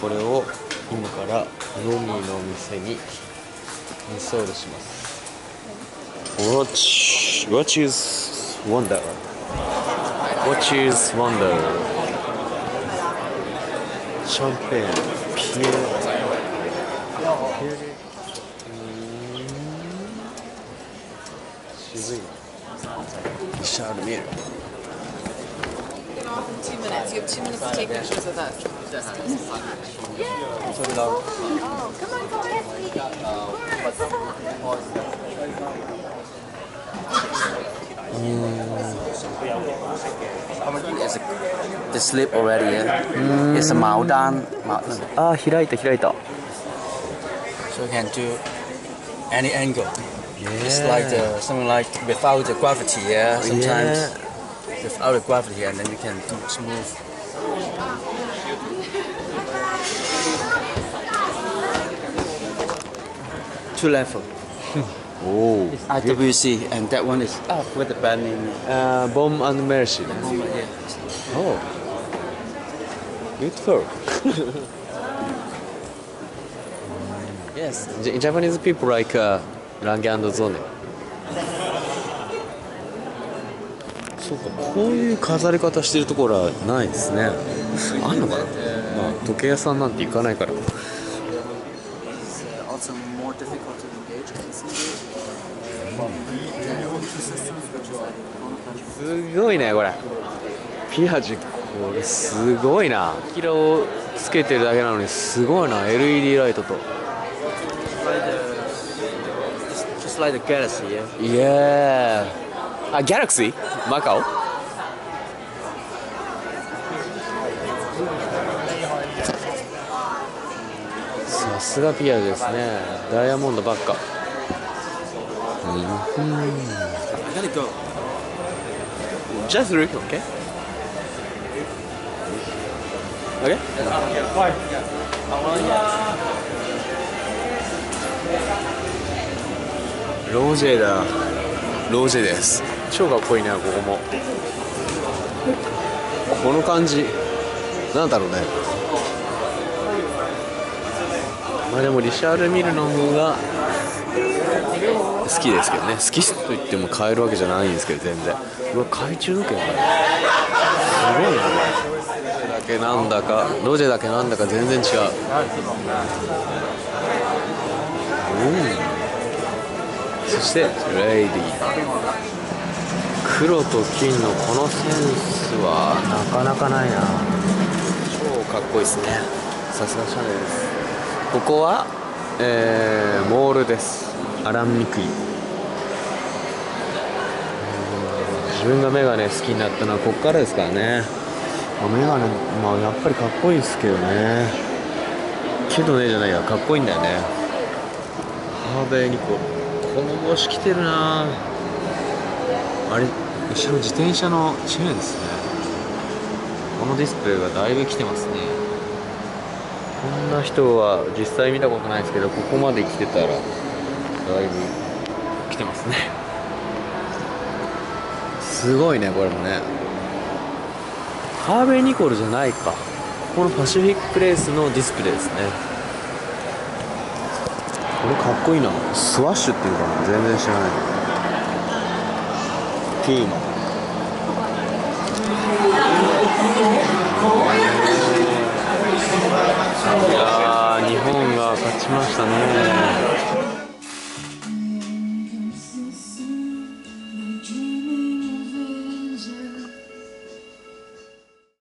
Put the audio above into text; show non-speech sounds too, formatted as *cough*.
これを今からノミの店にインストールします。Watch Watch is wonder? Watch is wonder? シャンペーンピエロ渋いな。リシャール・ミ two minutes. You have two minutes to take pictures of that. Yes! Oh, come on, come on. The slip already, yeah? Mm. It's a Maodan. Maodan. Ah, hiraita, hiraita. So you can do any angle. Yeah. It's like the, something like without the gravity, yeah, sometimes. Yeah without the gravity here and then you can do smooth. Two level. Hmm. oh, IWC and that one is up with the band name. Uh, Bomb and Mercy. Oh, beautiful. *laughs* yes. J Japanese people like uh, Rangando Zone. そうかこういう飾り方してるところはないですねあんのかな、まあ、時計屋さんなんて行かないから uh. すごいねこれピアジこれすごいなキラをつけてるだけなのにすごいな LED ライトと just like the galaxy. Yeah. イエーあギャラクシーマカオ？さすがピアジですね。ダイヤモンドばっか。I gotta go. Just look, okay? Okay? ロージェだ。ロージェです。超かっこいいねここも。この感じ。なんだろうね。まあでもリシャール・ミルの方が好きですけどね。好きと言っても買えるわけじゃないんですけど全然。うわ懐中時計だね。すごいなこれだけなんだかロジェだけなんだか全然違う。うん。そしてレイディー。黒と金のこのセンスはなかなかないな。超かっこいいですね。さすがシャネルです。ここは、えーモールです。アランミクイ。自分がメガネ好きになったのはここからですからね、まあ、メガネ、まあ、やっぱりかっこいいですけどね。けどねじゃないや。かっこいいんだよね。ハーベイニコ。この帽子着てるなあれ後ろ自転車のチェーンですね。このディスプレイがだいぶ来てますね。こんな人は実際見たことないですけどここまで来てたらだいぶ来てますね。すごいねこれもね。ハーベイ・ニコルじゃないか。ここのパシフィックプレイスのディスプレイですね。これかっこいいな。スワッシュっていうかな。全然知らない。けどピーマンいやー日本が勝ちましたね。